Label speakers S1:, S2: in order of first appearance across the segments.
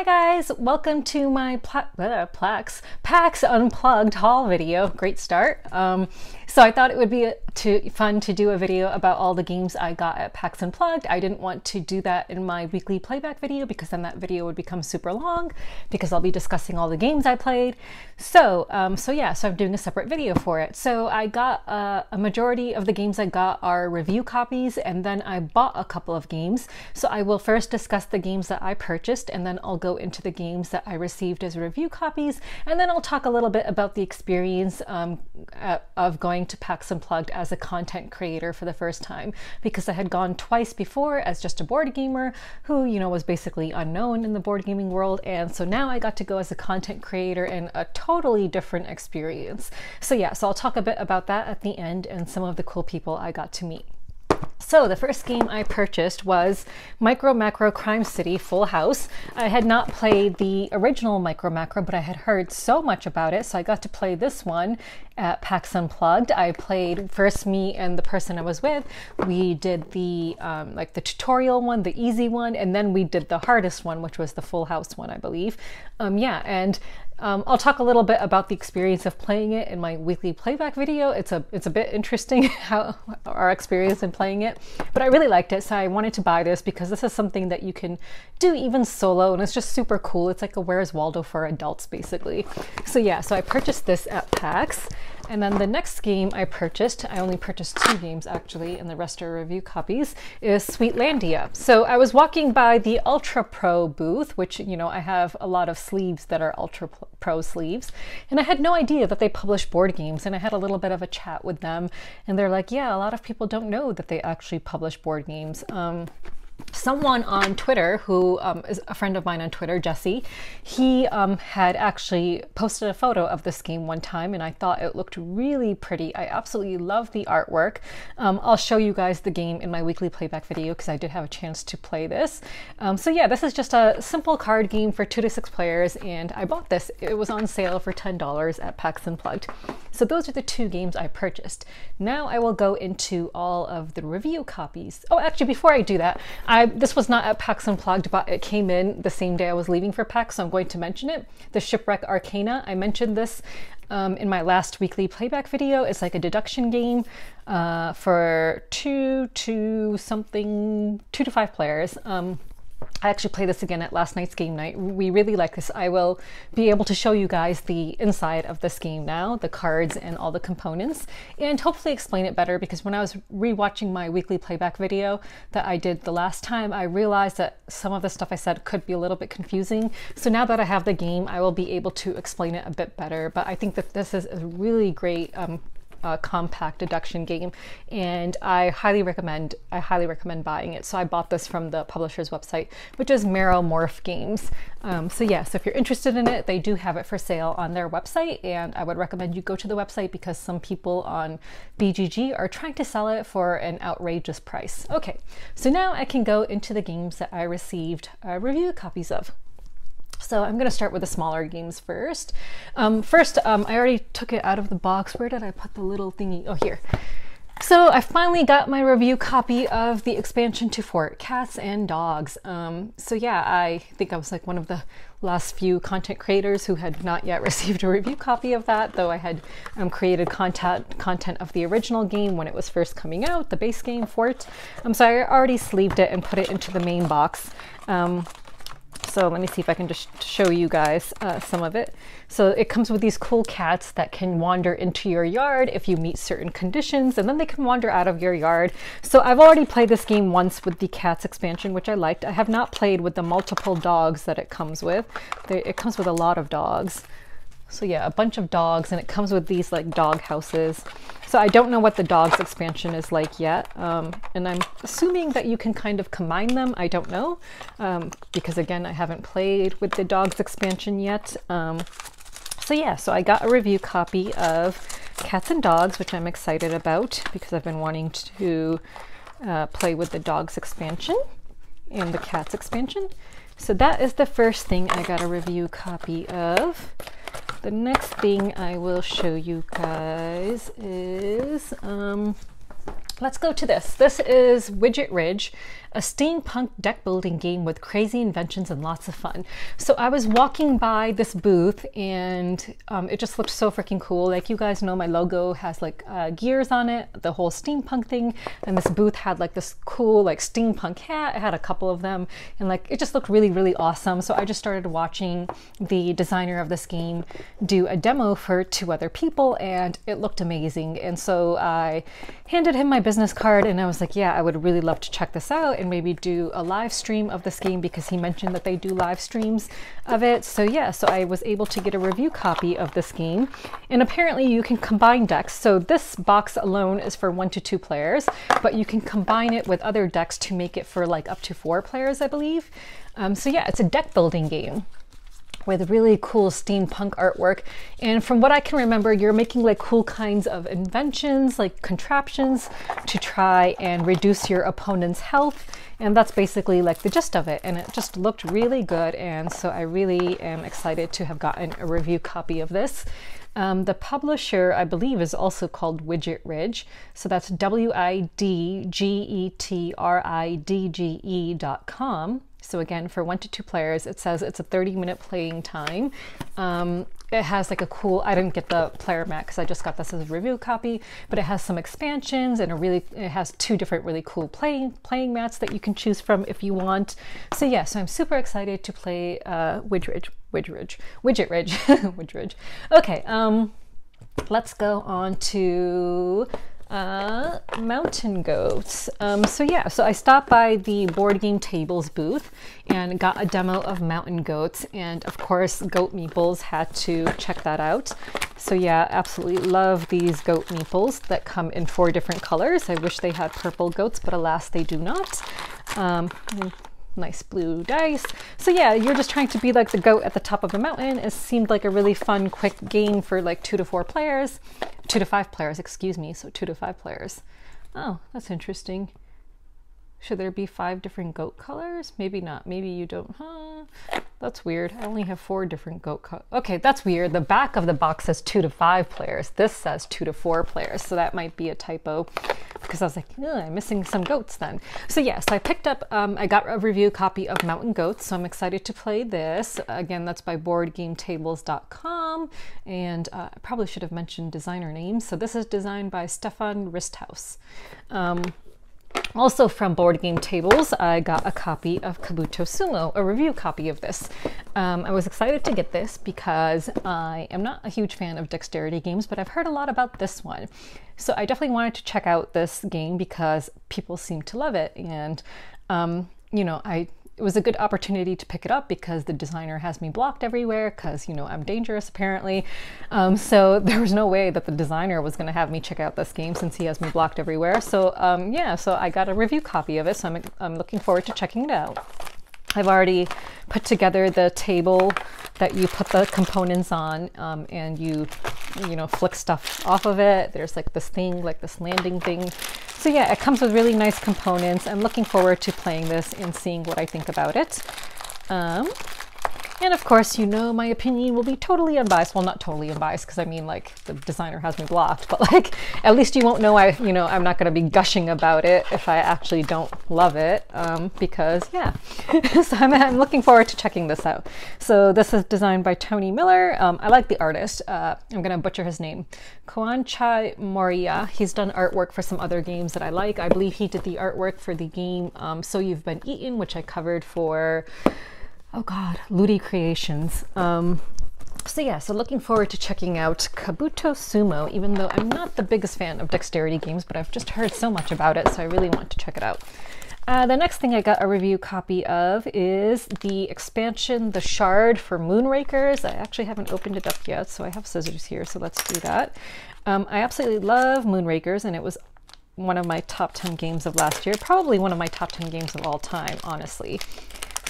S1: Hi guys, welcome to my pla uh, Plex, PAX Unplugged haul video. Great start. Um, so I thought it would be to, fun to do a video about all the games I got at PAX Unplugged. I didn't want to do that in my weekly playback video because then that video would become super long because I'll be discussing all the games I played. So, um, so yeah, so I'm doing a separate video for it. So I got uh, a majority of the games I got are review copies and then I bought a couple of games. So I will first discuss the games that I purchased and then I'll go into the games that I received as review copies and then I'll talk a little bit about the experience um, of going to PAX Unplugged as a content creator for the first time because I had gone twice before as just a board gamer who, you know, was basically unknown in the board gaming world. And so now I got to go as a content creator in a totally different experience. So yeah, so I'll talk a bit about that at the end and some of the cool people I got to meet. So the first game I purchased was Micro Macro Crime City Full House. I had not played the original Micro Macro, but I had heard so much about it, so I got to play this one at PAX Unplugged. I played first me and the person I was with. We did the um, like the tutorial one, the easy one, and then we did the hardest one, which was the Full House one, I believe. Um, yeah, and um, I'll talk a little bit about the experience of playing it in my weekly playback video. It's a it's a bit interesting how our experience in playing it, but I really liked it, so I wanted to buy this because this is something that you can do even solo, and it's just super cool. It's like a Where's Waldo for adults, basically. So yeah, so I purchased this at PAX, and then the next game I purchased, I only purchased two games actually, and the rest are review copies, is Sweetlandia. So I was walking by the Ultra Pro booth, which, you know, I have a lot of sleeves that are Ultra Pro sleeves, and I had no idea that they publish board games, and I had a little bit of a chat with them, and they're like, yeah, a lot of people don't know that they actually publish board games. Um, someone on Twitter who um, is a friend of mine on Twitter, Jesse, he um, had actually posted a photo of this game one time and I thought it looked really pretty. I absolutely love the artwork. Um, I'll show you guys the game in my weekly playback video because I did have a chance to play this. Um, so yeah, this is just a simple card game for two to six players and I bought this. It was on sale for $10 at PAX Unplugged. So those are the two games I purchased. Now I will go into all of the review copies. Oh, actually, before I do that, I, this was not at PAX Unplugged, but it came in the same day I was leaving for PAX, so I'm going to mention it. The Shipwreck Arcana, I mentioned this um, in my last weekly playback video. It's like a deduction game uh, for two to something, two to five players. Um, I actually played this again at last night's game night. We really like this. I will be able to show you guys the inside of this game now, the cards and all the components, and hopefully explain it better because when I was rewatching my weekly playback video that I did the last time, I realized that some of the stuff I said could be a little bit confusing. So now that I have the game, I will be able to explain it a bit better. But I think that this is a really great um, uh, compact deduction game, and I highly recommend I highly recommend buying it. So I bought this from the publisher's website, which is Meromorph Games. Um, so yes, yeah, so if you're interested in it, they do have it for sale on their website, and I would recommend you go to the website because some people on BGG are trying to sell it for an outrageous price. Okay, so now I can go into the games that I received uh, review copies of. So I'm to start with the smaller games first. Um, first, um, I already took it out of the box. Where did I put the little thingy? Oh, here. So I finally got my review copy of the expansion to Fort Cats and Dogs. Um, so yeah, I think I was like one of the last few content creators who had not yet received a review copy of that, though I had um, created content content of the original game when it was first coming out, the base game Fort. Um, so I already sleeved it and put it into the main box. Um, so let me see if I can just show you guys uh, some of it. So it comes with these cool cats that can wander into your yard if you meet certain conditions, and then they can wander out of your yard. So I've already played this game once with the cats expansion, which I liked. I have not played with the multiple dogs that it comes with. It comes with a lot of dogs. So yeah, a bunch of dogs, and it comes with these like dog houses. So I don't know what the dogs expansion is like yet, um, and I'm assuming that you can kind of combine them. I don't know, um, because again, I haven't played with the dogs expansion yet. Um, so yeah, so I got a review copy of Cats and Dogs, which I'm excited about because I've been wanting to uh, play with the dogs expansion and the cats expansion. So that is the first thing I got a review copy of. The next thing I will show you guys is um, let's go to this. This is Widget Ridge a steampunk deck building game with crazy inventions and lots of fun. So I was walking by this booth and um, it just looked so freaking cool. Like you guys know, my logo has like uh, gears on it, the whole steampunk thing. And this booth had like this cool like steampunk hat. I had a couple of them and like it just looked really, really awesome. So I just started watching the designer of this game do a demo for two other people and it looked amazing. And so I handed him my business card and I was like, yeah, I would really love to check this out and maybe do a live stream of this game because he mentioned that they do live streams of it. So yeah, so I was able to get a review copy of this game. And apparently you can combine decks. So this box alone is for one to two players, but you can combine it with other decks to make it for like up to four players, I believe. Um, so yeah, it's a deck building game with really cool steampunk artwork. And from what I can remember, you're making like cool kinds of inventions, like contraptions to try and reduce your opponent's health. And that's basically like the gist of it. And it just looked really good. And so I really am excited to have gotten a review copy of this. Um, the publisher, I believe, is also called Widget Ridge. So that's W I D G E T R I D G E dot com. So again, for one to two players, it says it's a 30 minute playing time. Um, it has like a cool, I didn't get the player mat because I just got this as a review copy, but it has some expansions and a really, it has two different really cool playing, playing mats that you can choose from if you want. So yeah, so I'm super excited to play uh, Widget Ridge, Widget Ridge, Widget Ridge, Widget Ridge. Okay, um, let's go on to uh, mountain goats. Um, so yeah, so I stopped by the board game tables booth and got a demo of mountain goats. And of course, Goat Meeples had to check that out. So yeah, absolutely love these goat meeples that come in four different colors. I wish they had purple goats, but alas, they do not. Um, nice blue dice. So yeah, you're just trying to be like the goat at the top of a mountain. It seemed like a really fun, quick game for like two to four players. Two to five players, excuse me. So two to five players. Oh, that's interesting. Should there be five different goat colors? Maybe not. Maybe you don't. Huh? That's weird. I only have four different goat colors. Okay, that's weird. The back of the box says two to five players. This says two to four players. So that might be a typo because I was like, I'm missing some goats then. So yes, yeah, so I picked up, um, I got a review copy of Mountain Goats. So I'm excited to play this. Again, that's by boardgametables.com. And uh, I probably should have mentioned designer names. So this is designed by Stefan Risthaus. Um, also from Board Game Tables, I got a copy of Kabuto Sumo, a review copy of this. Um, I was excited to get this because I am not a huge fan of dexterity games, but I've heard a lot about this one. So I definitely wanted to check out this game because people seem to love it. And, um, you know, I it was a good opportunity to pick it up because the designer has me blocked everywhere because, you know, I'm dangerous apparently. Um, so there was no way that the designer was going to have me check out this game since he has me blocked everywhere. So um, yeah, so I got a review copy of it. So I'm, I'm looking forward to checking it out. I've already put together the table that you put the components on um, and you, you know, flick stuff off of it. There's like this thing, like this landing thing. So yeah, it comes with really nice components. I'm looking forward to playing this and seeing what I think about it. Um, and of course, you know my opinion will be totally unbiased. Well, not totally unbiased, because I mean, like, the designer has me blocked, but like, at least you won't know I, you know, I'm not going to be gushing about it if I actually don't love it, um, because, yeah. so I'm, I'm, looking forward to checking this out. So this is designed by Tony Miller. Um, I like the artist. Uh, I'm going to butcher his name. Kwanchai Moriya. He's done artwork for some other games that I like. I believe he did the artwork for the game um, So You've Been Eaten, which I covered for oh god, Ludi Creations. Um, so yeah, so looking forward to checking out Kabuto Sumo, even though I'm not the biggest fan of dexterity games, but I've just heard so much about it, so I really want to check it out. Uh, the next thing I got a review copy of is the expansion, The Shard for Moonrakers. I actually haven't opened it up yet, so I have scissors here, so let's do that. Um, I absolutely love Moonrakers, and it was one of my top 10 games of last year, probably one of my top 10 games of all time, honestly.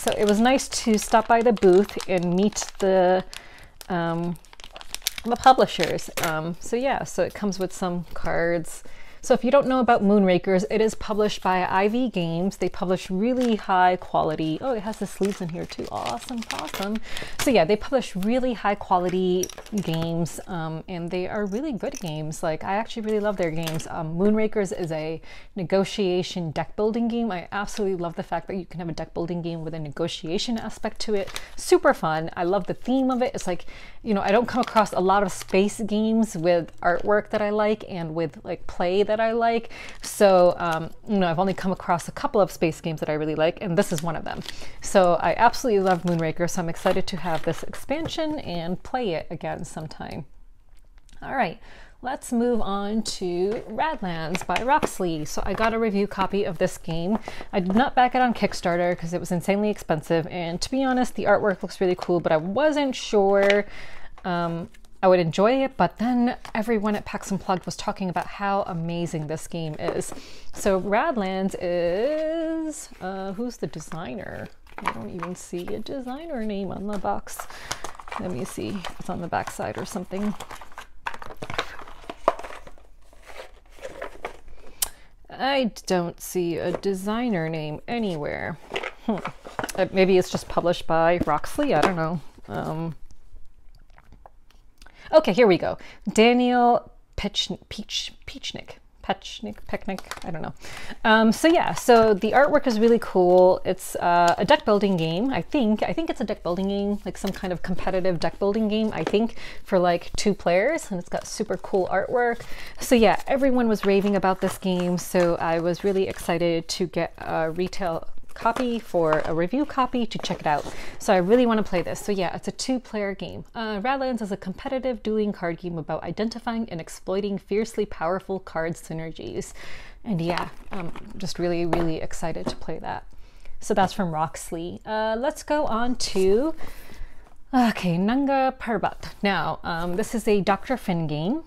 S1: So it was nice to stop by the booth and meet the um, the publishers. Um, so yeah, so it comes with some cards, So if you don't know about Moonrakers, it is published by Ivy Games. They publish really high quality. Oh, it has the sleeves in here too. Awesome, awesome. So yeah, they publish really high quality games um, and they are really good games. Like I actually really love their games. Um, Moonrakers is a negotiation deck building game. I absolutely love the fact that you can have a deck building game with a negotiation aspect to it. Super fun. I love the theme of it. It's like, you know, I don't come across a lot of space games with artwork that I like and with like play that I like. So, um, you know, I've only come across a couple of space games that I really like, and this is one of them. So I absolutely love Moonraker, so I'm excited to have this expansion and play it again sometime. All right, let's move on to Radlands by Roxley. So I got a review copy of this game. I did not back it on Kickstarter because it was insanely expensive. And to be honest, the artwork looks really cool, but I wasn't sure um, I would enjoy it, but then everyone at PAX Unplugged was talking about how amazing this game is. So Radlands is, uh, who's the designer? I don't even see a designer name on the box. Let me see if it's on the back side or something. I don't see a designer name anywhere. Hmm. Uh, maybe it's just published by Roxley, I don't know. Um, Okay, here we go. Daniel Peach, Peach, Peachnik. Pechnik, Pechnik, I don't know. Um, so yeah, so the artwork is really cool. It's uh, a deck building game, I think. I think it's a deck building game, like some kind of competitive deck building game, I think, for like two players, and it's got super cool artwork. So yeah, everyone was raving about this game, so I was really excited to get a retail copy for a review copy to check it out. So I really want to play this. So yeah, it's a two-player game. Uh, Radlands is a competitive dueling card game about identifying and exploiting fiercely powerful card synergies. And yeah, I'm just really, really excited to play that. So that's from Roxley. Uh, let's go on to, okay, Nanga Parbat. Now, um, this is a Dr. Finn game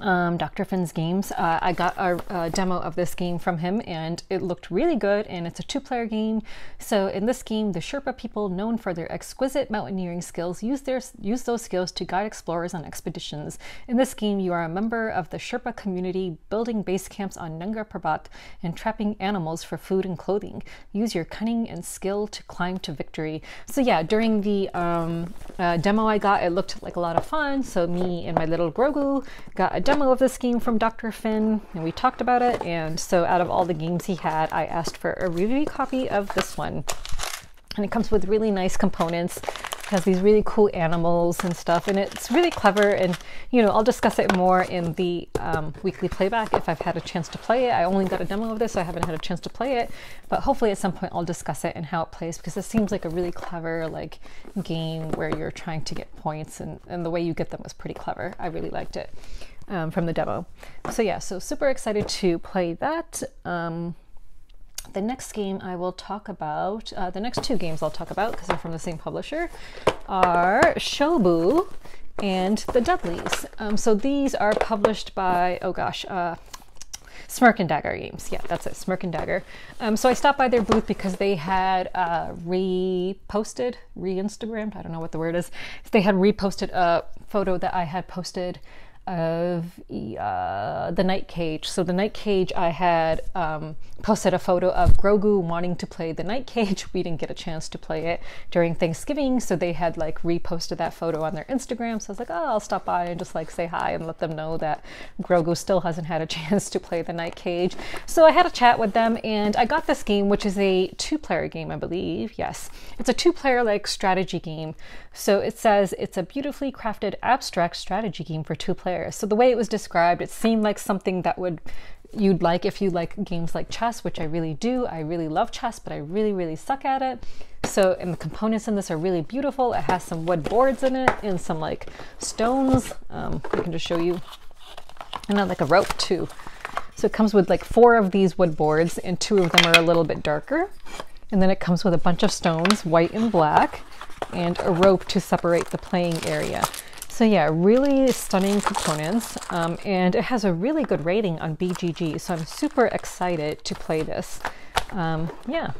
S1: um, Dr. Finn's games. Uh, I got a, a, demo of this game from him and it looked really good and it's a two-player game. So in this game, the Sherpa people known for their exquisite mountaineering skills use, their, use those skills to guide explorers on expeditions. In this game, you are a member of the Sherpa community building base camps on Nanga Parbat and trapping animals for food and clothing. Use your cunning and skill to climb to victory. So yeah, during the um, uh, demo I got, it looked like a lot of fun. So me and my little Grogu got a demo of this game from Dr. Finn and we talked about it. And so out of all the games he had, I asked for a review copy of this one. And it comes with really nice components It has these really cool animals and stuff and it's really clever and you know I'll discuss it more in the um, weekly playback if I've had a chance to play it I only got a demo of this so I haven't had a chance to play it but hopefully at some point I'll discuss it and how it plays because it seems like a really clever like game where you're trying to get points and, and the way you get them was pretty clever I really liked it um, from the demo. So yeah, so super excited to play that. Um, the next game I will talk about, uh, the next two games I'll talk about because they're from the same publisher, are Shobu and The Dudleys. Um, so these are published by, oh gosh, uh, Smirk and Dagger Games. Yeah, that's it, Smirk and Dagger. Um, so I stopped by their booth because they had uh, reposted, re-Instagrammed, I don't know what the word is. They had reposted a photo that I had posted of uh, the Night Cage. So the Night Cage, I had um, posted a photo of Grogu wanting to play the Night Cage. We didn't get a chance to play it during Thanksgiving, so they had like reposted that photo on their Instagram. So I was like, oh, I'll stop by and just like say hi and let them know that Grogu still hasn't had a chance to play the Night Cage. So I had a chat with them, and I got this game, which is a two-player game, I believe. Yes, it's a two-player like strategy game. So it says it's a beautifully crafted abstract strategy game for two players. So the way it was described, it seemed like something that would you'd like if you like games like chess, which I really do. I really love chess, but I really, really suck at it. So, and the components in this are really beautiful. It has some wood boards in it and some like stones. Um, I can just show you. And then like a rope too. So it comes with like four of these wood boards and two of them are a little bit darker. And then it comes with a bunch of stones, white and black and a rope to separate the playing area. So yeah, really stunning components, um, and it has a really good rating on BGG, so I'm super excited to play this. Um, yeah.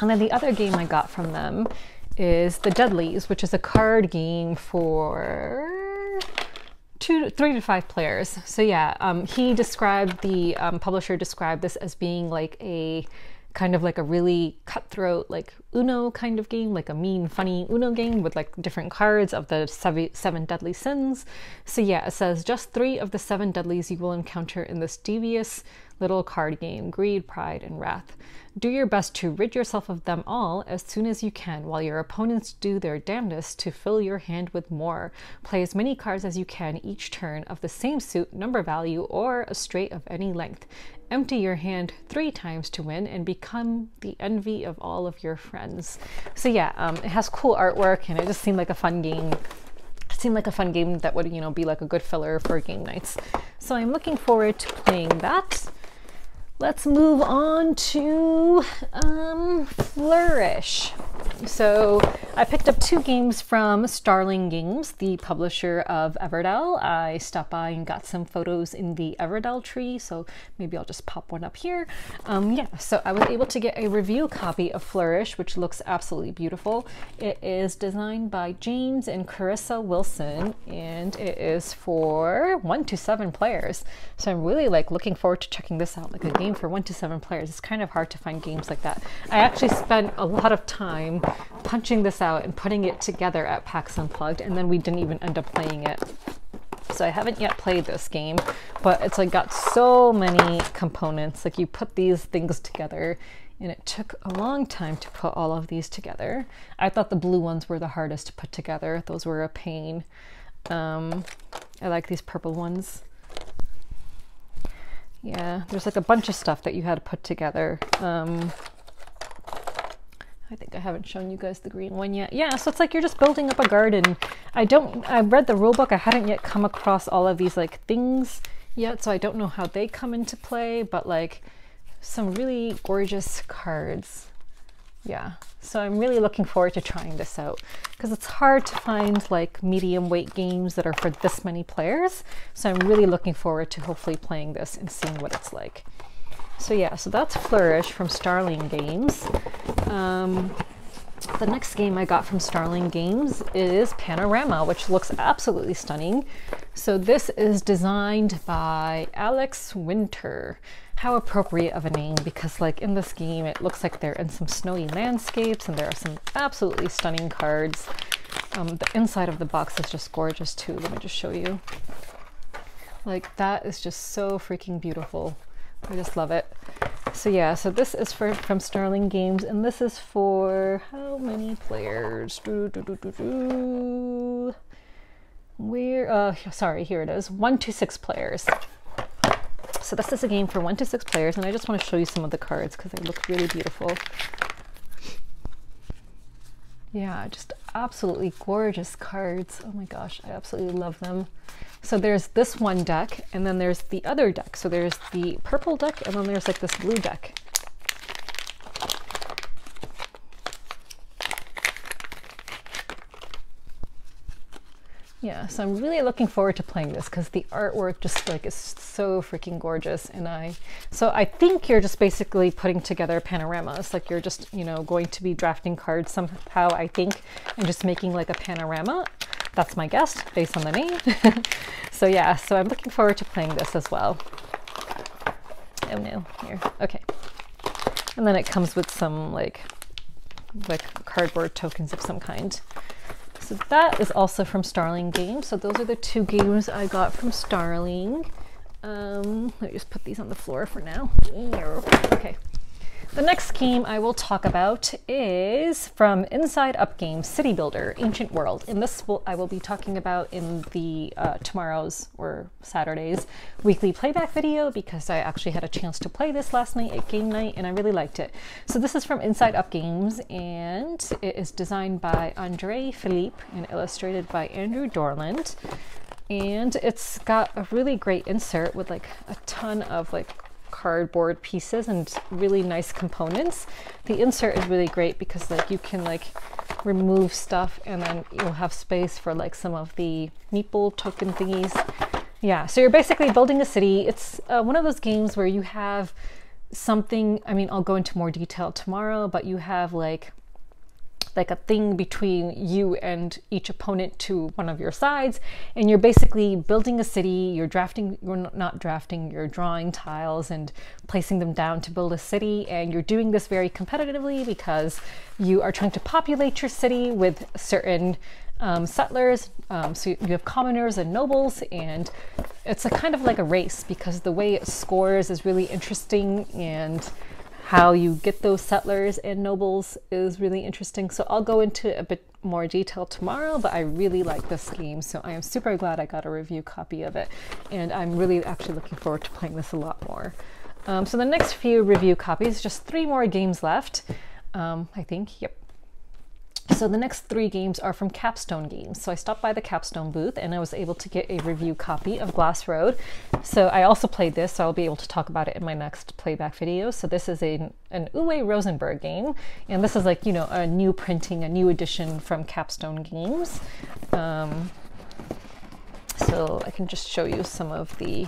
S1: And then the other game I got from them is The Dudleys, which is a card game for two, three to five players. So yeah, um, he described the um, publisher described this as being like a kind of like a really cutthroat, like Uno kind of game, like a mean, funny Uno game with like different cards of the seven deadly sins. So yeah, it says just three of the seven deadlies you will encounter in this devious little card game: greed, pride, and wrath. Do your best to rid yourself of them all as soon as you can, while your opponents do their damnedest to fill your hand with more. Play as many cards as you can each turn of the same suit, number value, or a straight of any length. Empty your hand three times to win and become the envy of all of your friends. So yeah, um, it has cool artwork and it just seemed like a fun game seemed like a fun game that would, you know, be like a good filler for game nights. So I'm looking forward to playing that. Let's move on to um, Flourish. So I picked up two games from Starling Games, the publisher of Everdell. I stopped by and got some photos in the Everdell tree, so maybe I'll just pop one up here. Um, yeah, so I was able to get a review copy of Flourish, which looks absolutely beautiful. It is designed by James and Carissa Wilson, and it is for one to seven players. So I'm really like looking forward to checking this out, like a game game for one to seven players. It's kind of hard to find games like that. I actually spent a lot of time punching this out and putting it together at PAX Unplugged, and then we didn't even end up playing it. So I haven't yet played this game, but it's like got so many components. Like you put these things together and it took a long time to put all of these together. I thought the blue ones were the hardest to put together. Those were a pain. Um, I like these purple ones. Yeah, there's like a bunch of stuff that you had to put together. Um, I think I haven't shown you guys the green one yet. Yeah, so it's like you're just building up a garden. I don't, I read the rulebook. I hadn't yet come across all of these like things yet, so I don't know how they come into play, but like some really gorgeous cards. Yeah, so I'm really looking forward to trying this out because it's hard to find like medium weight games that are for this many players. So I'm really looking forward to hopefully playing this and seeing what it's like. So yeah, so that's Flourish from Starling Games. Um, the next game I got from Starling Games is Panorama, which looks absolutely stunning. So this is designed by Alex Winter how appropriate of a name because like in this game it looks like they're in some snowy landscapes and there are some absolutely stunning cards. Um, the inside of the box is just gorgeous too. Let me just show you. Like that is just so freaking beautiful. I just love it. So yeah, so this is for from Starling Games and this is for how many players? Do, do, do, do, do. Where, uh, sorry, here it is. One to six players. So this is a game for one to six players, and I just want to show you some of the cards because they look really beautiful. Yeah, just absolutely gorgeous cards. Oh my gosh, I absolutely love them. So there's this one deck, and then there's the other deck. So there's the purple deck, and then there's like this blue deck. Yeah, so I'm really looking forward to playing this because the artwork just like is so freaking gorgeous. And I, so I think you're just basically putting together panoramas. Like you're just, you know, going to be drafting cards somehow, I think, and just making like a panorama. That's my guess based on the name. so yeah, so I'm looking forward to playing this as well. Oh no, here, okay. And then it comes with some like, like cardboard tokens of some kind. So that is also from Starling Games. So those are the two games I got from Starling. Um, let me just put these on the floor for now. Okay. The next game I will talk about is from Inside Up Games City Builder Ancient World. In this, will, I will be talking about in the uh, tomorrow's or Saturday's weekly playback video because I actually had a chance to play this last night at game night and I really liked it. So this is from Inside Up Games and it is designed by Andre Philippe and illustrated by Andrew Dorland and it's got a really great insert with like a ton of like cardboard pieces and really nice components. The insert is really great because like you can like remove stuff and then you'll have space for like some of the meeple token thingies. Yeah, so you're basically building a city. It's uh, one of those games where you have something, I mean, I'll go into more detail tomorrow, but you have like like a thing between you and each opponent to one of your sides. And you're basically building a city you're drafting you're not drafting you're drawing tiles and placing them down to build a city. And you're doing this very competitively because you are trying to populate your city with certain um, settlers. Um, so you have commoners and nobles and it's a kind of like a race because the way it scores is really interesting and how you get those settlers and nobles is really interesting. So I'll go into a bit more detail tomorrow, but I really like this game. So I am super glad I got a review copy of it. And I'm really actually looking forward to playing this a lot more. Um, so the next few review copies, just three more games left, um, I think. Yep. So the next three games are from Capstone Games. So I stopped by the Capstone booth and I was able to get a review copy of Glass Road. So I also played this, so I'll be able to talk about it in my next playback video. So this is a, an Uwe Rosenberg game, and this is like, you know, a new printing, a new edition from Capstone Games. Um, so I can just show you some of the,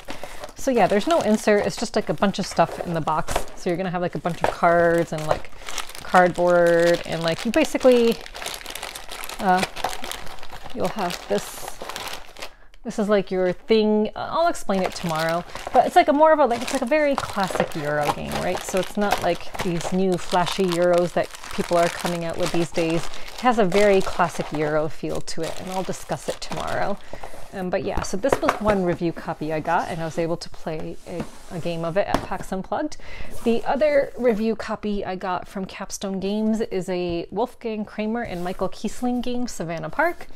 S1: so yeah, there's no insert, it's just like a bunch of stuff in the box. So you're gonna have like a bunch of cards and like cardboard and like you basically, uh, you'll have this this is like your thing. I'll explain it tomorrow, but it's like a more of a like it's like a very classic Euro game, right? So it's not like these new flashy Euros that people are coming out with these days. It has a very classic Euro feel to it, and I'll discuss it tomorrow. Um, but yeah, so this was one review copy I got, and I was able to play a, a, game of it at PAX Unplugged. The other review copy I got from Capstone Games is a Wolfgang Kramer and Michael Kiesling game, Savannah Park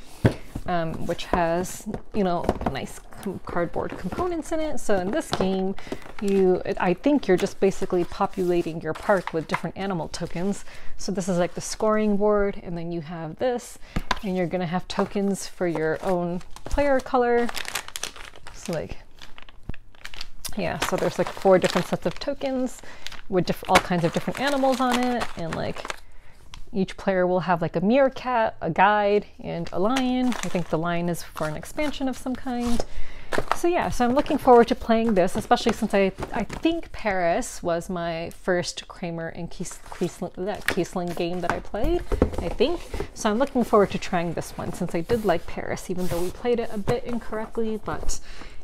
S1: um, which has, you know, nice cardboard components in it. So in this game, you, I think you're just basically populating your park with different animal tokens. So this is like the scoring board, and then you have this, and you're gonna have tokens for your own player color. So like, yeah, so there's like four different sets of tokens with all kinds of different animals on it, and like each player will have like a meerkat, a guide, and a lion. I think the lion is for an expansion of some kind. So yeah, so I'm looking forward to playing this, especially since I I think Paris was my first Kramer and Kiesling, that Kiesling game that I played, I think. So I'm looking forward to trying this one since I did like Paris, even though we played it a bit incorrectly, but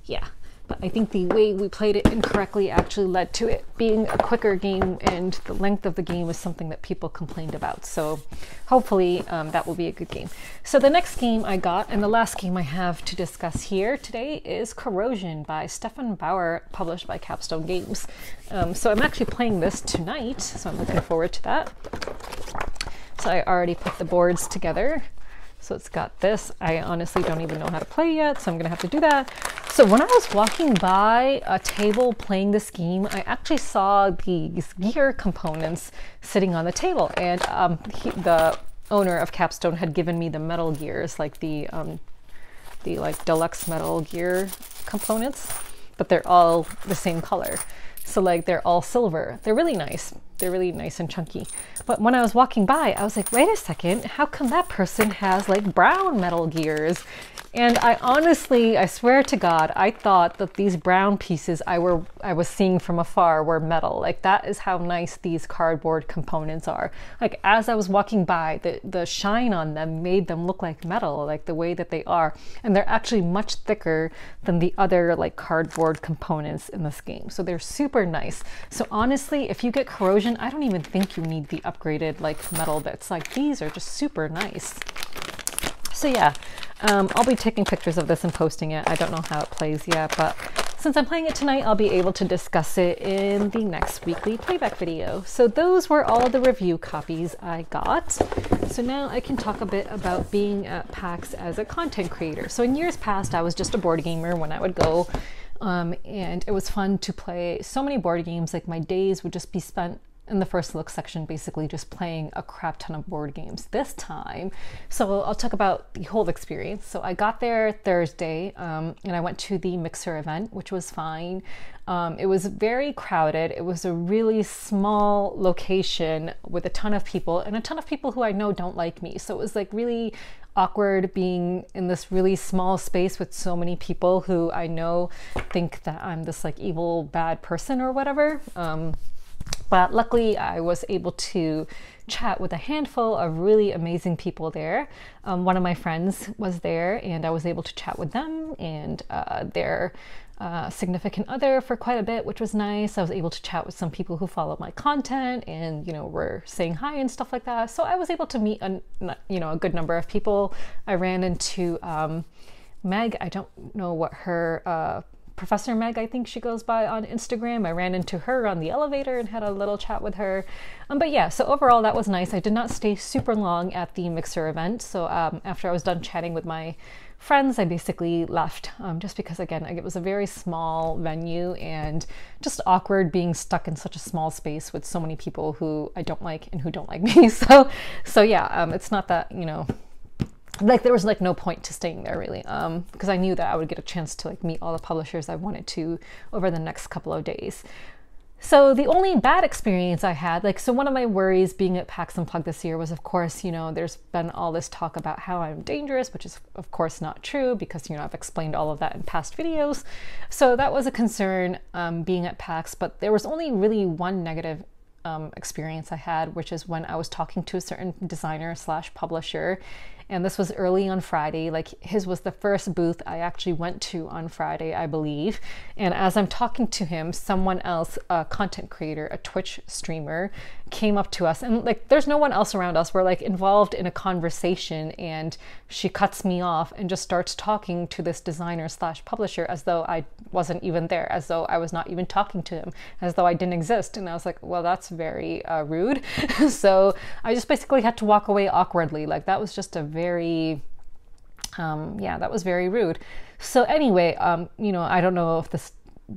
S1: yeah. But I think the way we played it incorrectly actually led to it being a quicker game, and the length of the game was something that people complained about. So hopefully um, that will be a good game. So the next game I got, and the last game I have to discuss here today, is Corrosion by Stefan Bauer, published by Capstone Games. Um, so I'm actually playing this tonight, so I'm looking forward to that. So I already put the boards together. So it's got this. I honestly don't even know how to play yet, so I'm gonna have to do that. So when I was walking by a table playing this game, I actually saw these gear components sitting on the table, and um, he, the owner of Capstone had given me the metal gears, like the um, the like deluxe metal gear components, but they're all the same color. So like they're all silver. They're really nice. They're really nice and chunky. But when I was walking by, I was like, wait a second, how come that person has like brown metal gears? And I honestly, I swear to God, I thought that these brown pieces I were I was seeing from afar were metal. Like that is how nice these cardboard components are. Like as I was walking by, the, the shine on them made them look like metal, like the way that they are. And they're actually much thicker than the other like cardboard components in this game. So they're super nice. So honestly, if you get corrosion, I don't even think you need the upgraded like metal bits. Like these are just super nice. So yeah, um, I'll be taking pictures of this and posting it. I don't know how it plays yet, but since I'm playing it tonight, I'll be able to discuss it in the next weekly playback video. So those were all the review copies I got. So now I can talk a bit about being at PAX as a content creator. So in years past, I was just a board gamer when I would go um, and it was fun to play so many board games. Like my days would just be spent in the first look section basically just playing a crap ton of board games this time. So I'll talk about the whole experience. So I got there Thursday um, and I went to the Mixer event, which was fine. Um, it was very crowded. It was a really small location with a ton of people and a ton of people who I know don't like me. So it was like really awkward being in this really small space with so many people who I know think that I'm this like evil bad person or whatever. Um, But luckily, I was able to chat with a handful of really amazing people there. Um, one of my friends was there, and I was able to chat with them and uh, their uh, significant other for quite a bit, which was nice. I was able to chat with some people who follow my content and you know were saying hi and stuff like that. So I was able to meet a you know a good number of people. I ran into um, Meg. I don't know what her uh, Professor Meg, I think she goes by on Instagram. I ran into her on the elevator and had a little chat with her. Um, but yeah, so overall that was nice. I did not stay super long at the Mixer event. So um, after I was done chatting with my friends, I basically left um, just because, again, it was a very small venue and just awkward being stuck in such a small space with so many people who I don't like and who don't like me. So, so yeah, um, it's not that, you know, like there was like no point to staying there really um because i knew that i would get a chance to like meet all the publishers i wanted to over the next couple of days. So the only bad experience i had like so one of my worries being at pax unplugged this year was of course you know there's been all this talk about how i'm dangerous which is of course not true because you know i've explained all of that in past videos. So that was a concern um, being at pax but there was only really one negative um, experience I had, which is when I was talking to a certain designer slash publisher and this was early on Friday. Like his was the first booth I actually went to on Friday, I believe. And as I'm talking to him, someone else, a content creator, a Twitch streamer, came up to us, and like there's no one else around us. We're like involved in a conversation, and she cuts me off and just starts talking to this designer slash publisher as though I wasn't even there, as though I was not even talking to him, as though I didn't exist. And I was like, well, that's very uh, rude. so I just basically had to walk away awkwardly. Like that was just a very um, yeah, that was very rude. So anyway, um, you know, I don't know if this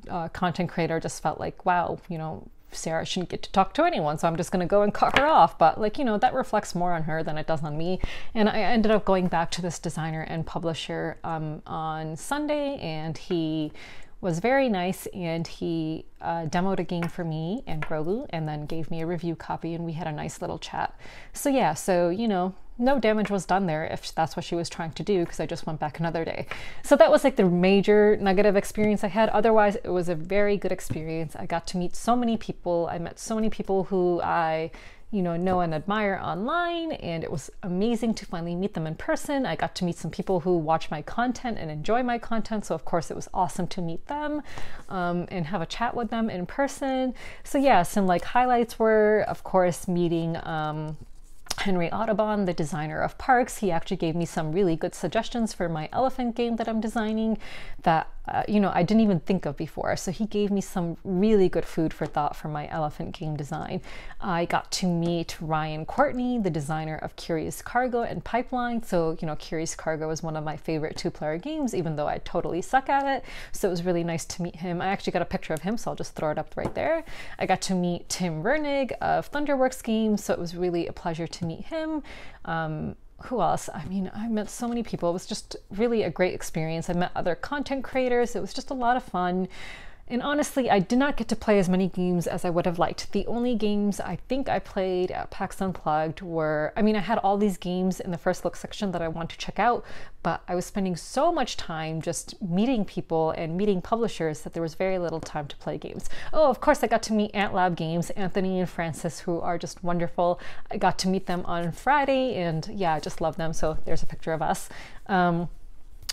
S1: uh, content creator just felt like, wow, you know, Sarah shouldn't get to talk to anyone, so I'm just going to go and cut her off. But, like, you know, that reflects more on her than it does on me. And I ended up going back to this designer and publisher um, on Sunday, and he was very nice and he uh, demoed a game for me and Grogu and then gave me a review copy and we had a nice little chat. So yeah, so you know, no damage was done there if that's what she was trying to do because I just went back another day. So that was like the major negative experience I had. Otherwise, it was a very good experience. I got to meet so many people. I met so many people who I you know, know and admire online, and it was amazing to finally meet them in person. I got to meet some people who watch my content and enjoy my content, so of course it was awesome to meet them um, and have a chat with them in person. So yeah, some like highlights were, of course, meeting um, Henry Audubon, the designer of parks, he actually gave me some really good suggestions for my elephant game that I'm designing that, uh, you know, I didn't even think of before. So he gave me some really good food for thought for my elephant game design. I got to meet Ryan Courtney, the designer of Curious Cargo and Pipeline. So, you know, Curious Cargo is one of my favorite two player games, even though I totally suck at it. So it was really nice to meet him. I actually got a picture of him, so I'll just throw it up right there. I got to meet Tim Virnig of Thunderworks Games, so it was really a pleasure to meet him. Um, who else? I mean, I met so many people. It was just really a great experience. I met other content creators. It was just a lot of fun. And honestly, I did not get to play as many games as I would have liked. The only games I think I played at PAX Unplugged were, I mean, I had all these games in the first look section that I want to check out, but I was spending so much time just meeting people and meeting publishers that there was very little time to play games. Oh, of course, I got to meet Ant Lab Games, Anthony and Francis, who are just wonderful. I got to meet them on Friday, and yeah, I just love them. So there's a picture of us. Um,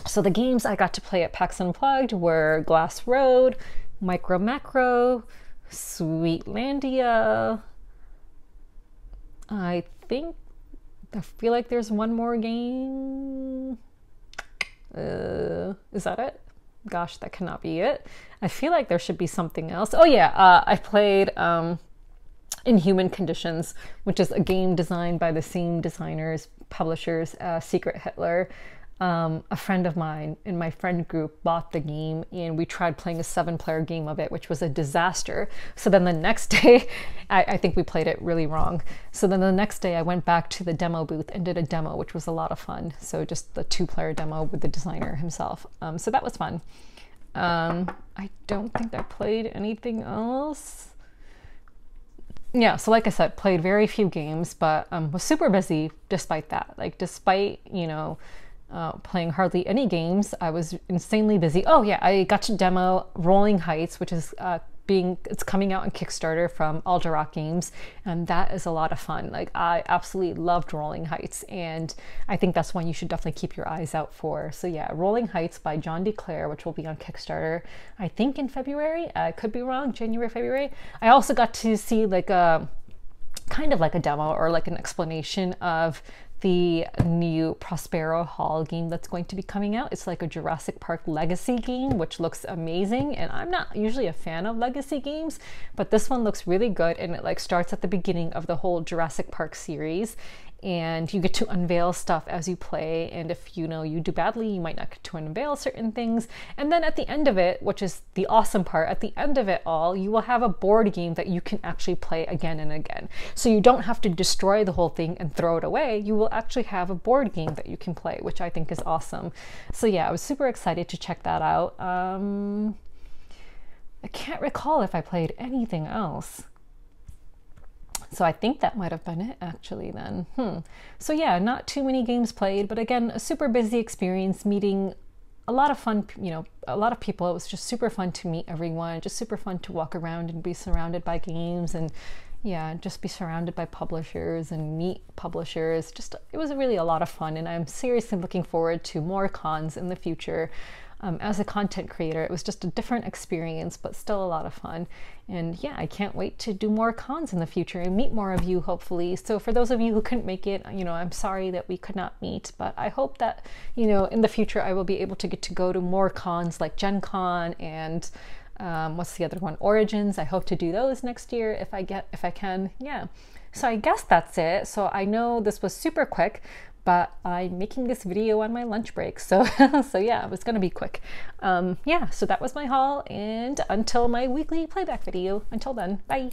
S1: so the games I got to play at PAX Unplugged were Glass Road, Micro Macro, Sweetlandia. I think, I feel like there's one more game. Uh, is that it? Gosh, that cannot be it. I feel like there should be something else. Oh, yeah, uh, I played um, Inhuman Conditions, which is a game designed by the same designers, publishers, uh, Secret Hitler um, a friend of mine in my friend group bought the game and we tried playing a seven player game of it, which was a disaster. So then the next day, I, I, think we played it really wrong. So then the next day, I went back to the demo booth and did a demo, which was a lot of fun. So just the two player demo with the designer himself. Um, so that was fun. Um, I don't think I played anything else. Yeah, so like I said, played very few games, but um, was super busy despite that. Like, despite, you know, uh, playing hardly any games. I was insanely busy. Oh yeah, I got to demo Rolling Heights, which is uh, being it's coming out on Kickstarter from Alderac Games, and that is a lot of fun. Like I absolutely loved Rolling Heights, and I think that's one you should definitely keep your eyes out for. So yeah, Rolling Heights by John D. Clair, which will be on Kickstarter, I think in February. I could be wrong, January, February. I also got to see like a kind of like a demo or like an explanation of the new Prospero Hall game that's going to be coming out. It's like a Jurassic Park Legacy game, which looks amazing. And I'm not usually a fan of Legacy games, but this one looks really good and it like starts at the beginning of the whole Jurassic Park series and you get to unveil stuff as you play and if you know you do badly you might not get to unveil certain things. And then at the end of it which is the awesome part at the end of it all you will have a board game that you can actually play again and again. So you don't have to destroy the whole thing and throw it away. You will actually have a board game that you can play which i think is awesome. So yeah i was super excited to check that out. Um, i can't recall if i played anything else so I think that might have been it actually then. Hmm. So yeah, not too many games played, but again, a super busy experience meeting a lot of fun, you know, a lot of people. It was just super fun to meet everyone, just super fun to walk around and be surrounded by games and yeah, just be surrounded by publishers and meet publishers. Just it was really a lot of fun and I'm seriously looking forward to more cons in the future um, as a content creator. It was just a different experience, but still a lot of fun. And yeah, I can't wait to do more cons in the future and meet more of you, hopefully. So for those of you who couldn't make it, you know, I'm sorry that we could not meet, but I hope that, you know, in the future I will be able to get to go to more cons like Gen Con and um, what's the other one? Origins. I hope to do those next year if I get, if I can. Yeah. So I guess that's it. So I know this was super quick, but I'm making this video on my lunch break. So, so yeah, was gonna be quick. Um, yeah, so that was my haul and until my weekly playback video, until then, bye.